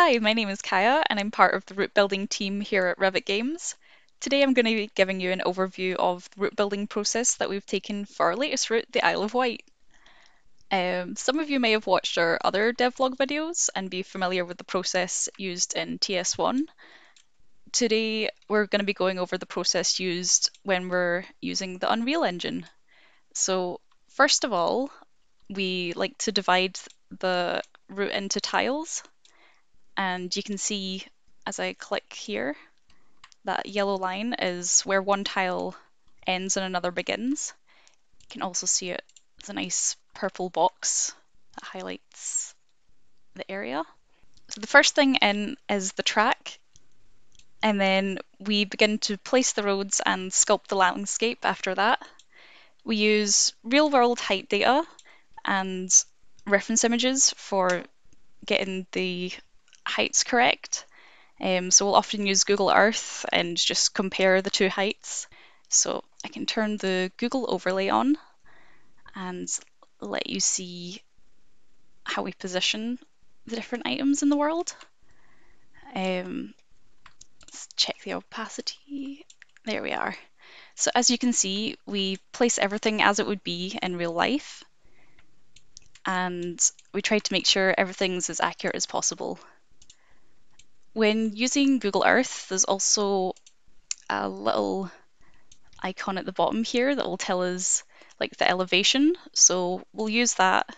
Hi, my name is Kaya and I'm part of the route building team here at Rivet Games. Today I'm going to be giving you an overview of the route building process that we've taken for our latest route, the Isle of Wight. Um, some of you may have watched our other devlog videos and be familiar with the process used in TS1. Today we're going to be going over the process used when we're using the Unreal Engine. So first of all, we like to divide the route into tiles and you can see as I click here that yellow line is where one tile ends and another begins. You can also see it as a nice purple box that highlights the area. So the first thing in is the track and then we begin to place the roads and sculpt the landscape after that. We use real world height data and reference images for getting the heights correct. Um, so we'll often use Google Earth and just compare the two heights. So I can turn the Google overlay on and let you see how we position the different items in the world. Um, let's check the opacity. There we are. So as you can see, we place everything as it would be in real life. And we try to make sure everything's as accurate as possible. When using Google Earth, there's also a little icon at the bottom here that will tell us like the elevation. So we'll use that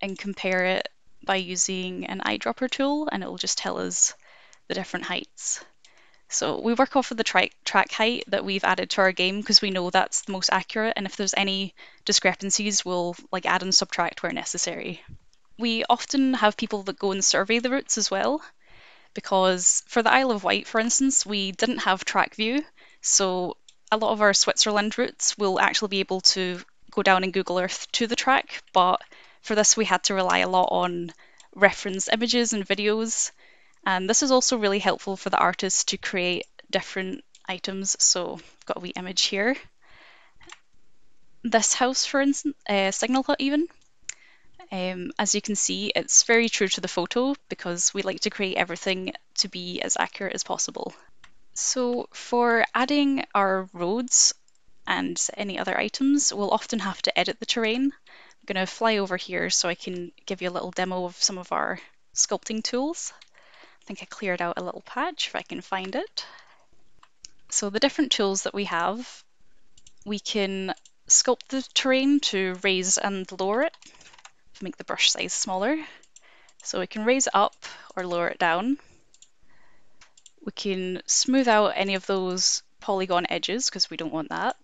and compare it by using an eyedropper tool and it will just tell us the different heights. So we work off of the track, track height that we've added to our game because we know that's the most accurate and if there's any discrepancies we'll like add and subtract where necessary. We often have people that go and survey the routes as well because for the Isle of Wight, for instance, we didn't have track view. So a lot of our Switzerland routes will actually be able to go down in Google Earth to the track, but for this we had to rely a lot on reference images and videos. And this is also really helpful for the artists to create different items. So got a wee image here. This house, for instance, uh, Signal Hut even, um, as you can see, it's very true to the photo because we like to create everything to be as accurate as possible. So for adding our roads and any other items, we'll often have to edit the terrain. I'm going to fly over here so I can give you a little demo of some of our sculpting tools. I think I cleared out a little patch if I can find it. So the different tools that we have, we can sculpt the terrain to raise and lower it make the brush size smaller. So we can raise it up or lower it down. We can smooth out any of those polygon edges because we don't want that.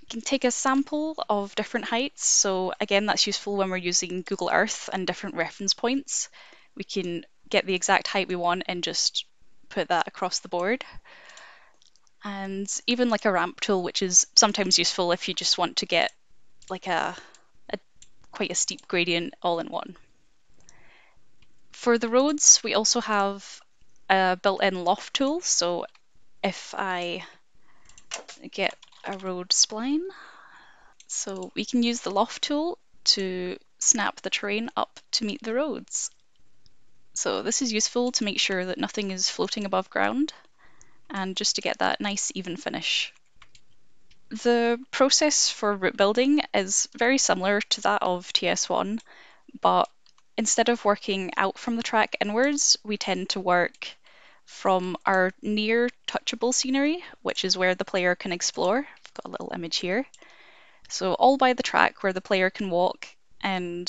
We can take a sample of different heights. So again, that's useful when we're using Google Earth and different reference points. We can get the exact height we want and just put that across the board. And even like a ramp tool, which is sometimes useful if you just want to get like a quite a steep gradient all in one. For the roads, we also have a built-in loft tool. So if I get a road spline, so we can use the loft tool to snap the terrain up to meet the roads. So this is useful to make sure that nothing is floating above ground and just to get that nice even finish. The process for route building is very similar to that of TS1, but instead of working out from the track inwards, we tend to work from our near touchable scenery, which is where the player can explore. I've got a little image here. So all by the track where the player can walk and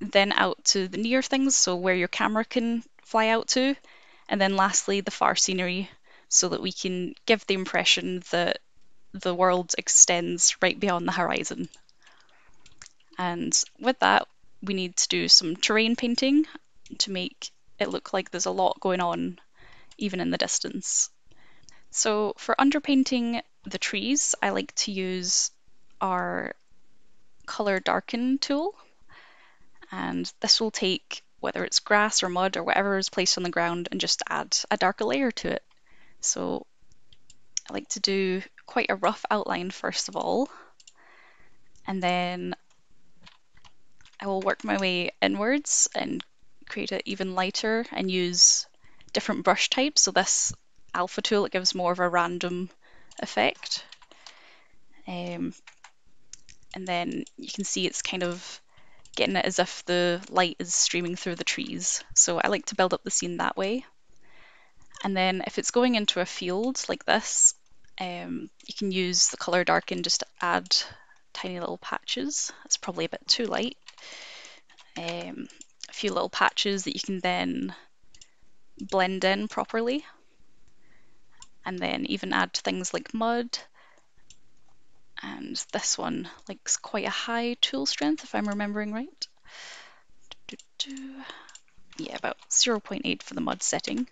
then out to the near things, so where your camera can fly out to, and then lastly the far scenery so that we can give the impression that the world extends right beyond the horizon. And with that, we need to do some terrain painting to make it look like there's a lot going on even in the distance. So for underpainting the trees, I like to use our color darken tool. And this will take whether it's grass or mud or whatever is placed on the ground and just add a darker layer to it. So I like to do quite a rough outline first of all, and then I will work my way inwards and create it even lighter and use different brush types. So this alpha tool, it gives more of a random effect. Um, and then you can see it's kind of getting it as if the light is streaming through the trees. So I like to build up the scene that way. And then if it's going into a field like this, um, you can use the color darken just to add tiny little patches. It's probably a bit too light. Um, a few little patches that you can then blend in properly. And then even add things like mud. And this one likes quite a high tool strength if I'm remembering right. Yeah, about 0.8 for the mud setting.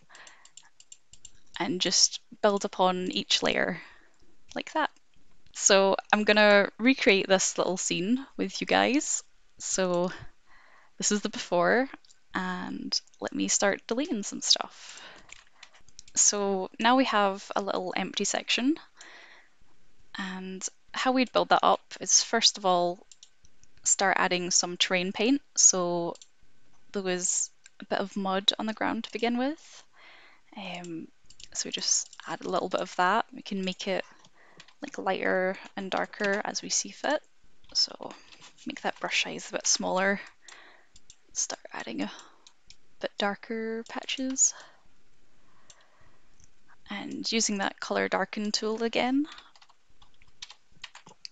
And just build upon each layer like that. So I'm gonna recreate this little scene with you guys. So this is the before and let me start deleting some stuff. So now we have a little empty section and how we'd build that up is first of all start adding some terrain paint. So there was a bit of mud on the ground to begin with. Um, so we just add a little bit of that. We can make it like lighter and darker as we see fit. So make that brush size a bit smaller. Start adding a bit darker patches. And using that color darken tool again,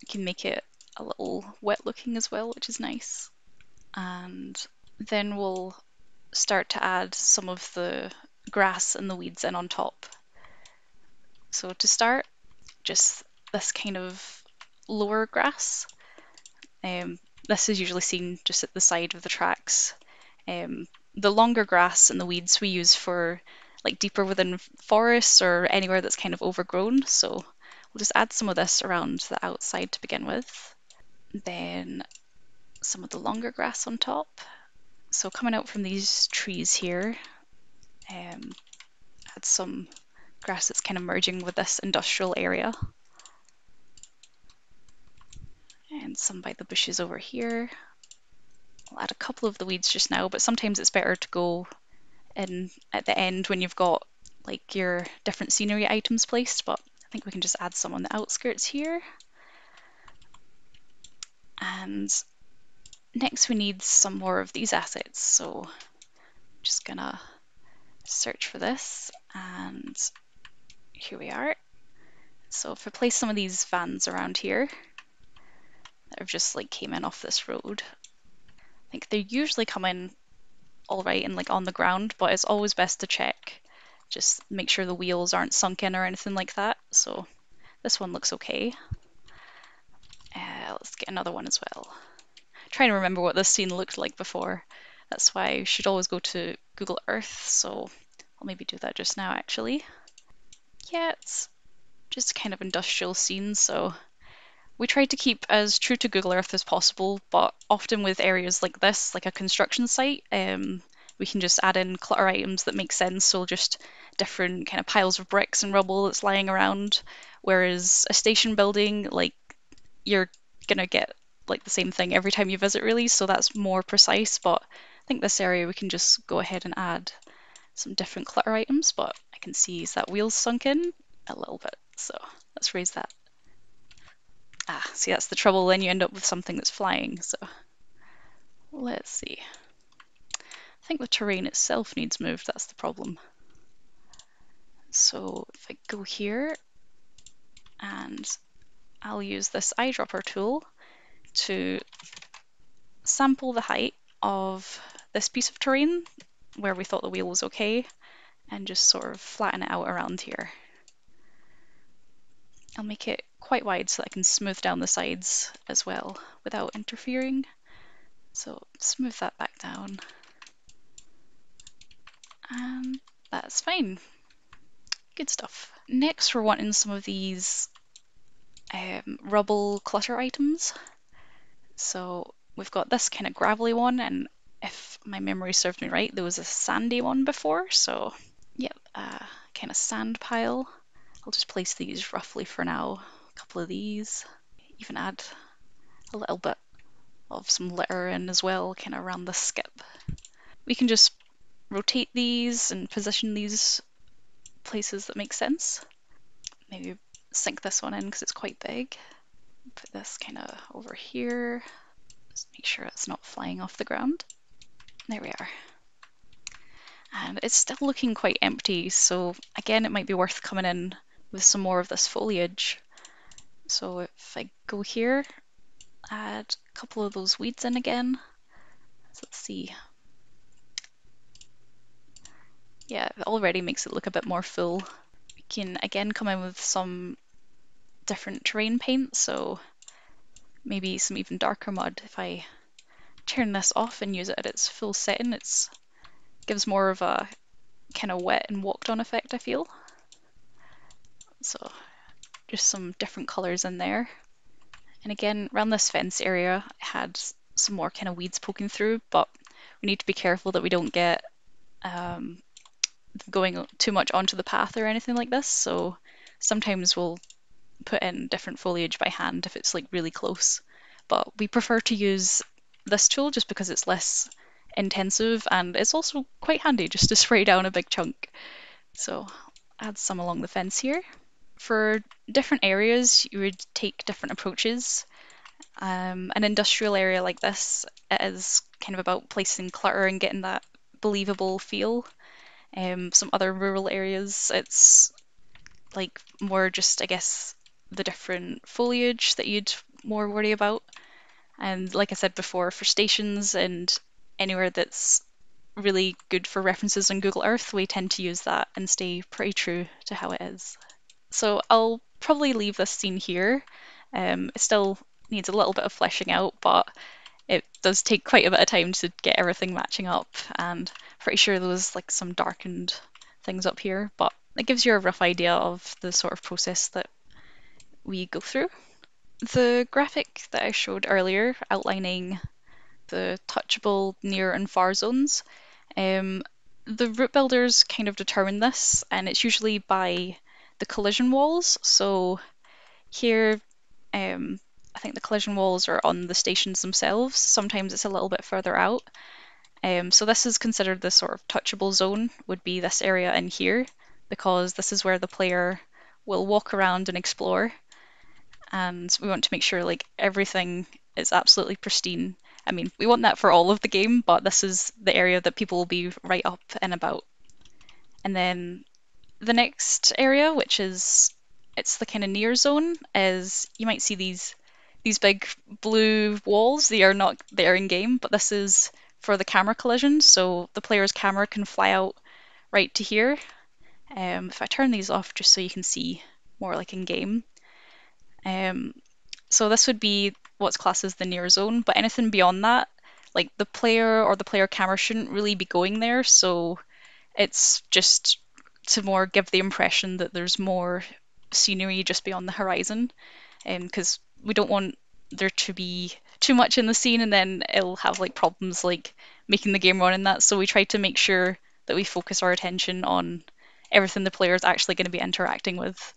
you can make it a little wet looking as well, which is nice. And then we'll start to add some of the grass and the weeds in on top. So to start, just this kind of lower grass. Um, this is usually seen just at the side of the tracks. Um, the longer grass and the weeds we use for like deeper within forests or anywhere that's kind of overgrown. So we'll just add some of this around the outside to begin with. Then some of the longer grass on top. So coming out from these trees here, um, add some grass that's kind of merging with this industrial area. And some by the bushes over here. I'll add a couple of the weeds just now, but sometimes it's better to go in at the end when you've got like your different scenery items placed, but I think we can just add some on the outskirts here. And next we need some more of these assets, so I'm just gonna search for this and here we are. So if I place some of these vans around here that have just like came in off this road, I think they usually come in all right and like on the ground, but it's always best to check. Just make sure the wheels aren't sunk in or anything like that. So this one looks okay. Uh, let's get another one as well. I'm trying to remember what this scene looked like before. That's why you should always go to Google Earth. So I'll maybe do that just now actually. Yeah, it's just kind of industrial scene. So we try to keep as true to Google Earth as possible, but often with areas like this, like a construction site, um, we can just add in clutter items that make sense. So just different kind of piles of bricks and rubble that's lying around. Whereas a station building, like you're gonna get like the same thing every time you visit really, so that's more precise. But think this area we can just go ahead and add some different clutter items, but I can see is that wheels sunk in a little bit. So let's raise that Ah, see, that's the trouble. Then you end up with something that's flying. So let's see. I think the terrain itself needs moved. That's the problem. So if I go here and I'll use this eyedropper tool to sample the height of this piece of terrain where we thought the wheel was okay and just sort of flatten it out around here. I'll make it quite wide so that I can smooth down the sides as well without interfering. So smooth that back down. And that's fine. Good stuff. Next we're wanting some of these um, rubble clutter items. So we've got this kind of gravelly one and if my memory served me right there was a sandy one before so yep, uh, kind of sand pile. I'll just place these roughly for now A couple of these. Even add a little bit of some litter in as well, kind of around the skip. We can just rotate these and position these places that make sense. Maybe sink this one in because it's quite big. Put this kind of over here. Just make sure it's not flying off the ground. There we are. Um, and it's still looking quite empty, so again, it might be worth coming in with some more of this foliage. So if I go here, add a couple of those weeds in again. So let's see. Yeah, it already makes it look a bit more full. We can again come in with some different terrain paint, so maybe some even darker mud. If I turn this off and use it at its full setting, it gives more of a kind of wet and walked on effect, I feel. So just some different colours in there. And again, around this fence area, I had some more kind of weeds poking through, but we need to be careful that we don't get um, going too much onto the path or anything like this. So sometimes we'll put in different foliage by hand if it's like really close. But we prefer to use this tool just because it's less intensive and it's also quite handy just to spray down a big chunk. So add some along the fence here. For different areas, you would take different approaches. Um, an industrial area like this is kind of about placing clutter and getting that believable feel. Um, some other rural areas, it's like more just, I guess, the different foliage that you'd more worry about. And like I said before, for stations and anywhere that's really good for references on Google Earth, we tend to use that and stay pretty true to how it is. So I'll probably leave this scene here. Um, it still needs a little bit of fleshing out, but it does take quite a bit of time to get everything matching up and pretty sure there was like some darkened things up here, but it gives you a rough idea of the sort of process that we go through. The graphic that I showed earlier outlining the touchable near and far zones, um, the route builders kind of determine this and it's usually by the collision walls. So here um, I think the collision walls are on the stations themselves. Sometimes it's a little bit further out. Um, so this is considered the sort of touchable zone, would be this area in here, because this is where the player will walk around and explore. And we want to make sure like everything is absolutely pristine. I mean, we want that for all of the game, but this is the area that people will be right up and about. And then the next area, which is it's the kind of near zone, is you might see these these big blue walls. They are not there in game, but this is for the camera collision, so the player's camera can fly out right to here. Um, if I turn these off just so you can see more like in game. Um, so this would be what's classed as the near zone, but anything beyond that, like the player or the player camera shouldn't really be going there, so it's just to more give the impression that there's more scenery just beyond the horizon, because um, we don't want there to be too much in the scene and then it'll have like problems like making the game run in that. So we try to make sure that we focus our attention on everything the player is actually going to be interacting with.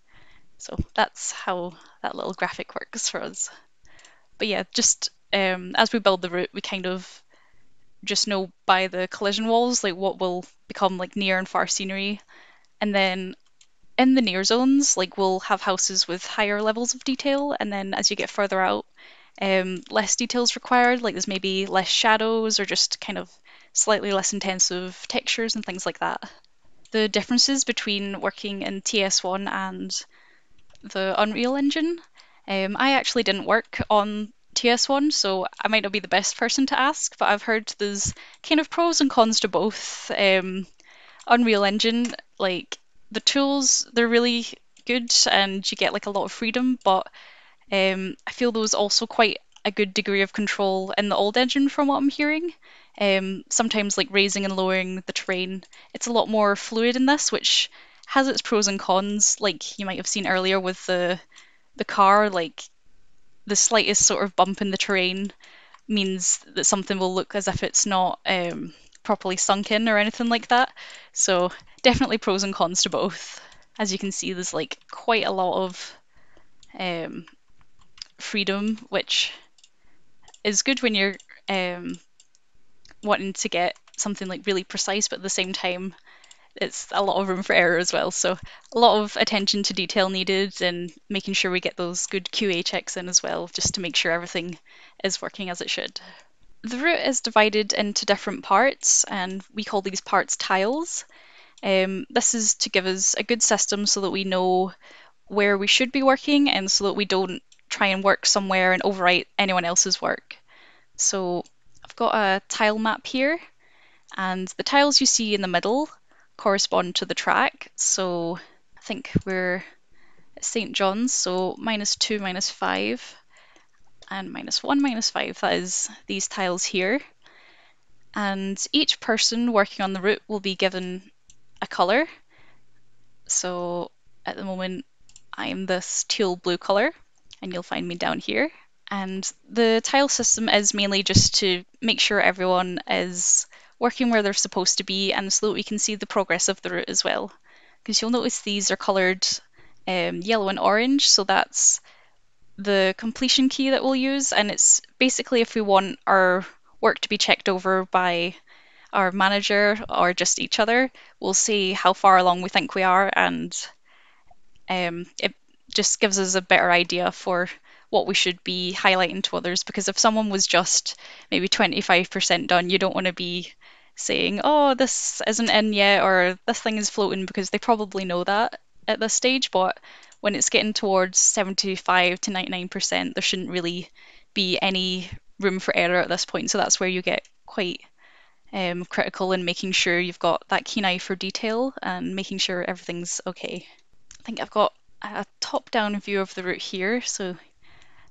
So that's how that little graphic works for us. But yeah, just um, as we build the route, we kind of just know by the collision walls like what will become like near and far scenery, and then in the near zones, like we'll have houses with higher levels of detail, and then as you get further out, um, less details required. Like there's maybe less shadows or just kind of slightly less intensive textures and things like that. The differences between working in TS1 and the Unreal Engine. Um, I actually didn't work on TS1, so I might not be the best person to ask, but I've heard there's kind of pros and cons to both. Um, Unreal Engine, like the tools, they're really good and you get like a lot of freedom, but um, I feel there was also quite a good degree of control in the old engine from what I'm hearing. Um, sometimes like raising and lowering the terrain, it's a lot more fluid in this, which has its pros and cons. Like you might have seen earlier with the the car, like the slightest sort of bump in the terrain means that something will look as if it's not um, properly sunk in or anything like that. So definitely pros and cons to both. As you can see, there's like quite a lot of um, freedom, which is good when you're um, wanting to get something like really precise, but at the same time, it's a lot of room for error as well. So a lot of attention to detail needed and making sure we get those good QA checks in as well, just to make sure everything is working as it should. The route is divided into different parts, and we call these parts tiles. Um, this is to give us a good system so that we know where we should be working and so that we don't try and work somewhere and overwrite anyone else's work. So I've got a tile map here, and the tiles you see in the middle correspond to the track. So I think we're at St. John's, so minus 2, minus 5, and minus 1, minus 5. That is these tiles here. And each person working on the route will be given a colour. So at the moment, I'm this teal blue colour, and you'll find me down here. And the tile system is mainly just to make sure everyone is working where they're supposed to be and so that we can see the progress of the route as well. Because you'll notice these are coloured um, yellow and orange, so that's the completion key that we'll use. And it's basically if we want our work to be checked over by our manager or just each other, we'll see how far along we think we are and um, it just gives us a better idea for what we should be highlighting to others because if someone was just maybe 25% done, you don't want to be saying, oh, this isn't in yet or this thing is floating because they probably know that at this stage. But when it's getting towards 75 to 99%, there shouldn't really be any room for error at this point. So that's where you get quite um, critical in making sure you've got that keen eye for detail and making sure everything's okay. I think I've got a top down view of the route here. So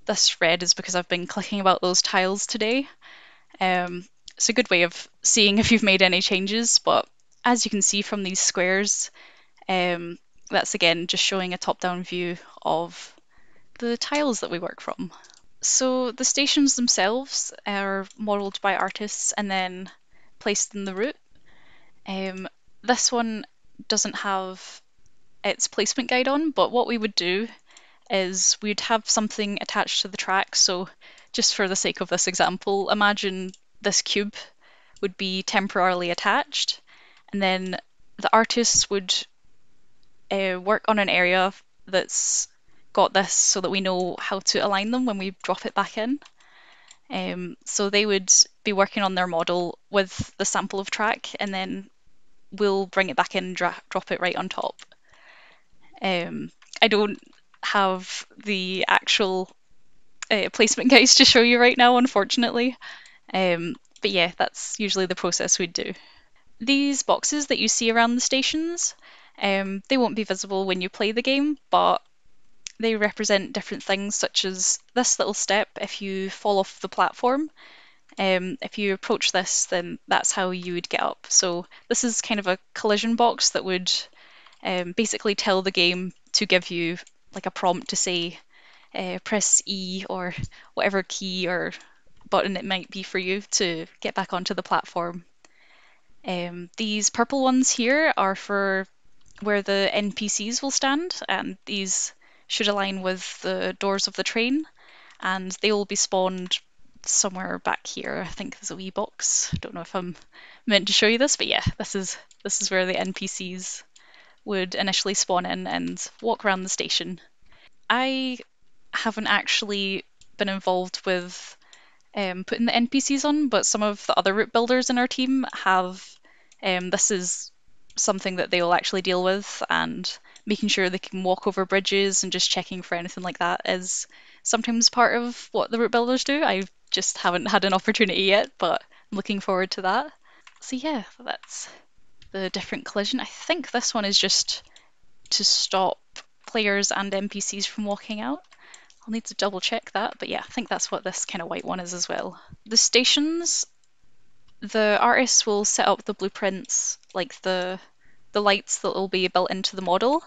this red is because I've been clicking about those tiles today. Um, it's a good way of seeing if you've made any changes, but as you can see from these squares, um, that's again just showing a top-down view of the tiles that we work from. So the stations themselves are modelled by artists and then placed in the route. Um, this one doesn't have its placement guide on, but what we would do is we'd have something attached to the track. So just for the sake of this example, imagine this cube would be temporarily attached and then the artists would uh, work on an area that's got this so that we know how to align them when we drop it back in. Um, so they would be working on their model with the sample of track and then we'll bring it back in and dra- drop it right on top. Um, I don't have the actual uh, placement guides to show you right now, unfortunately. Um, but yeah, that's usually the process we'd do. These boxes that you see around the stations, um, they won't be visible when you play the game, but they represent different things, such as this little step if you fall off the platform. Um, if you approach this, then that's how you would get up. So this is kind of a collision box that would um, basically tell the game to give you like a prompt to say uh, press E or whatever key or button it might be for you to get back onto the platform. Um, these purple ones here are for where the NPCs will stand, and these should align with the doors of the train, and they will be spawned somewhere back here. I think there's a wee box. Don't know if I'm meant to show you this, but yeah, this is this is where the NPCs would initially spawn in and walk around the station. I haven't actually been involved with um, putting the NPCs on, but some of the other route builders in our team have. Um, this is something that they will actually deal with, and making sure they can walk over bridges and just checking for anything like that is sometimes part of what the route builders do. I just haven't had an opportunity yet, but I'm looking forward to that. So yeah, that's the different collision. I think this one is just to stop players and NPCs from walking out. I'll need to double check that, but yeah, I think that's what this kind of white one is as well. The stations, the artists will set up the blueprints, like the the lights that will be built into the model.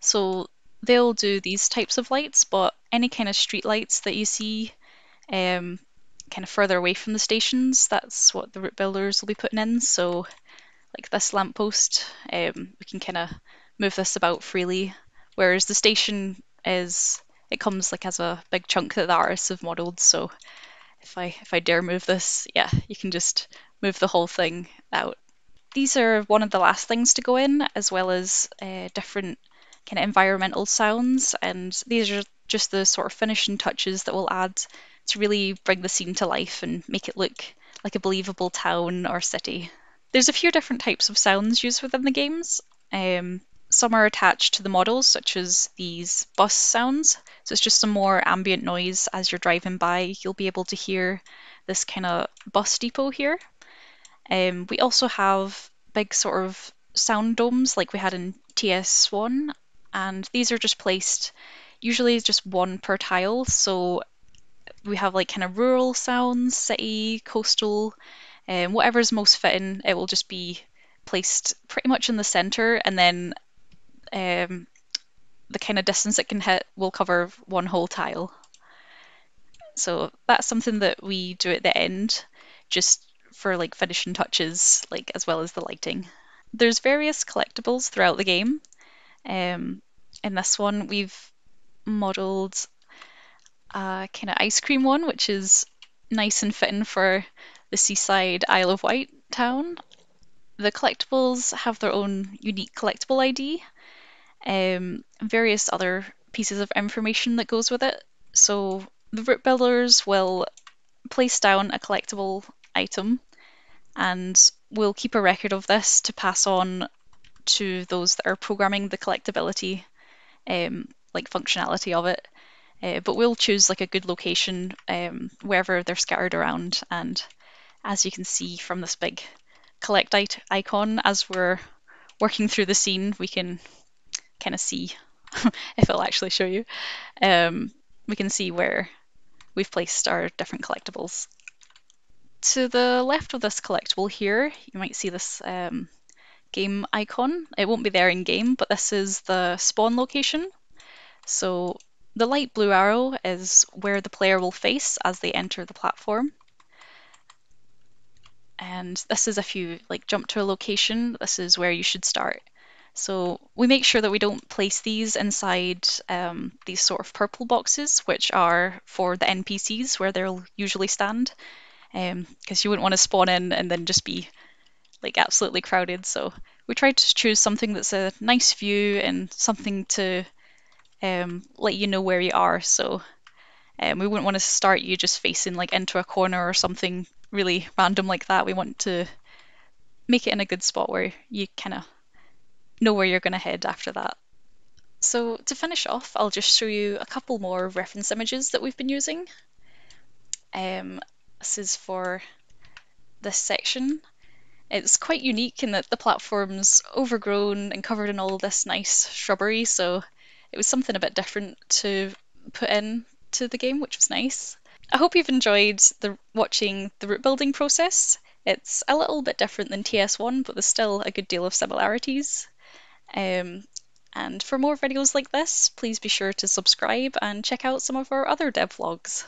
So they'll do these types of lights, but any kind of street lights that you see um, kind of further away from the stations, that's what the route builders will be putting in. So like this lamppost, um, we can kind of move this about freely. Whereas the station is, it comes like as a big chunk that the artists have modelled. So if I if I dare move this, yeah, you can just move the whole thing out. These are one of the last things to go in, as well as uh, different kind of environmental sounds, and these are just the sort of finishing touches that will add to really bring the scene to life and make it look like a believable town or city. There's a few different types of sounds used within the games. Um, some are attached to the models, such as these bus sounds. So it's just some more ambient noise as you're driving by. You'll be able to hear this kind of bus depot here. Um, we also have big sort of sound domes like we had in TS1, and these are just placed usually just one per tile. So we have like kind of rural sounds, city, coastal, um, whatever's most fitting, it will just be placed pretty much in the center, and then um, the kind of distance it can hit will cover one whole tile. So that's something that we do at the end, just for like finishing touches, like as well as the lighting. There's various collectibles throughout the game. Um, in this one, we've modelled a kind of ice cream one, which is nice and fitting for the seaside Isle of Wight town. The collectibles have their own unique collectible ID, um, various other pieces of information that goes with it. So the route builders will place down a collectible item and we'll keep a record of this to pass on to those that are programming the collectability um, like functionality of it. Uh, but we'll choose like a good location um, wherever they're scattered around. And as you can see from this big collect icon, as we're working through the scene, we can kind of see if it'll actually show you. Um, we can see where we've placed our different collectibles. To the left of this collectible here, you might see this um, game icon. It won't be there in game, but this is the spawn location. So the light blue arrow is where the player will face as they enter the platform. And this is if you like jump to a location, this is where you should start. So we make sure that we don't place these inside um, these sort of purple boxes, which are for the NPCs where they'll usually stand, because um, you wouldn't want to spawn in and then just be like absolutely crowded. So we try to choose something that's a nice view and something to um, let you know where you are. So um, we wouldn't want to start you just facing like into a corner or something really random like that. We want to make it in a good spot where you kind of know where you're going to head after that. So to finish off, I'll just show you a couple more reference images that we've been using. Um, this is for this section. It's quite unique in that the platform's overgrown and covered in all this nice shrubbery, so it was something a bit different to put in to the game, which was nice. I hope you've enjoyed the watching the route building process. It's a little bit different than TS1, but there's still a good deal of similarities. Um, and for more videos like this, please be sure to subscribe and check out some of our other dev vlogs.